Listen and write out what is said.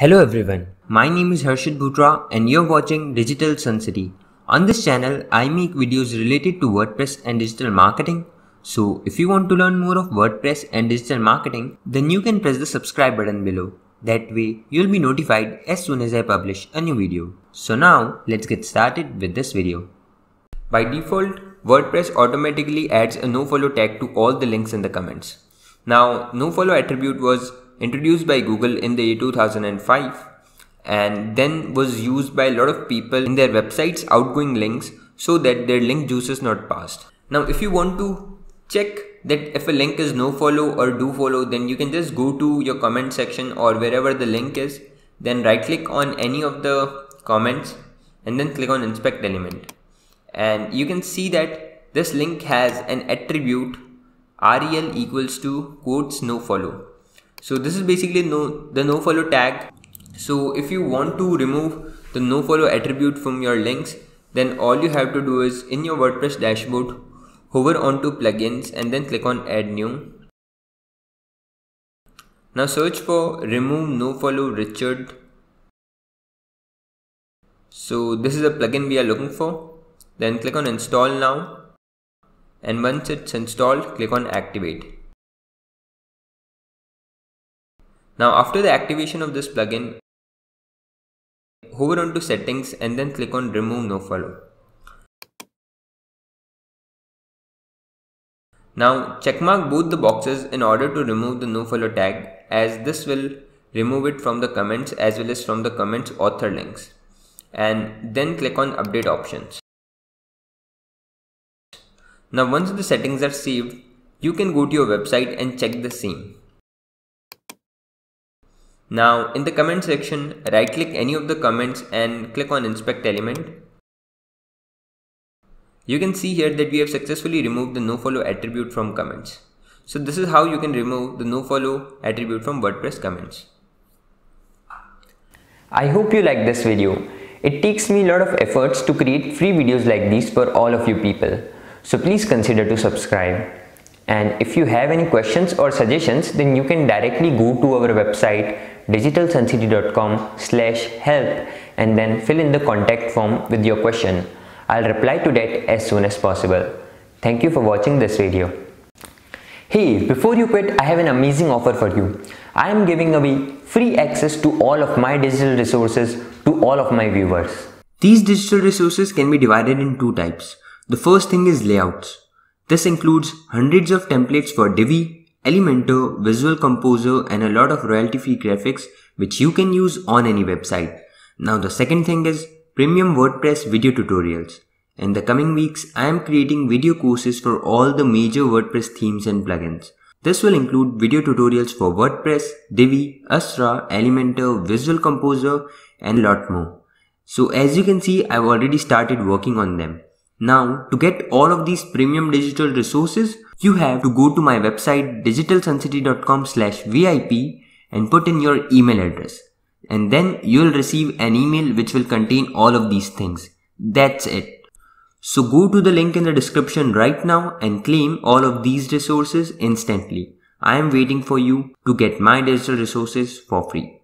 Hello everyone, my name is Harshit Bhutra and you're watching Digital Sun City. On this channel, I make videos related to WordPress and digital marketing. So if you want to learn more of WordPress and digital marketing, then you can press the subscribe button below. That way, you'll be notified as soon as I publish a new video. So now, let's get started with this video. By default, WordPress automatically adds a nofollow tag to all the links in the comments. Now, nofollow attribute was introduced by Google in the year 2005 and then was used by a lot of people in their websites outgoing links so that their link juice is not passed. Now, if you want to check that if a link is no follow or do follow, then you can just go to your comment section or wherever the link is, then right click on any of the comments and then click on inspect element. And you can see that this link has an attribute rel equals to quotes no follow so this is basically no the no follow tag. So if you want to remove the no follow attribute from your links then all you have to do is in your WordPress dashboard hover onto plugins and then click on add new. Now search for remove no follow Richard. So this is a plugin we are looking for. Then click on install now. And once it's installed click on activate. Now after the activation of this plugin hover onto settings and then click on remove nofollow. Now checkmark both the boxes in order to remove the nofollow tag as this will remove it from the comments as well as from the comments author links and then click on update options. Now once the settings are saved, you can go to your website and check the same. Now in the comment section, right click any of the comments and click on inspect element. You can see here that we have successfully removed the nofollow attribute from comments. So this is how you can remove the nofollow attribute from WordPress comments. I hope you like this video. It takes me a lot of efforts to create free videos like these for all of you people. So please consider to subscribe. And if you have any questions or suggestions, then you can directly go to our website digitalsuncity.com slash help and then fill in the contact form with your question. I'll reply to that as soon as possible. Thank you for watching this video. Hey, before you quit, I have an amazing offer for you. I am giving away free access to all of my digital resources to all of my viewers. These digital resources can be divided in two types. The first thing is layouts. This includes hundreds of templates for Divi, Elementor, Visual Composer and a lot of royalty free graphics which you can use on any website. Now the second thing is premium WordPress video tutorials. In the coming weeks, I am creating video courses for all the major WordPress themes and plugins. This will include video tutorials for WordPress, Divi, Astra, Elementor, Visual Composer and lot more. So as you can see, I've already started working on them. Now, to get all of these premium digital resources, you have to go to my website digitalsuncity.com slash VIP and put in your email address. And then you'll receive an email which will contain all of these things. That's it. So go to the link in the description right now and claim all of these resources instantly. I am waiting for you to get my digital resources for free.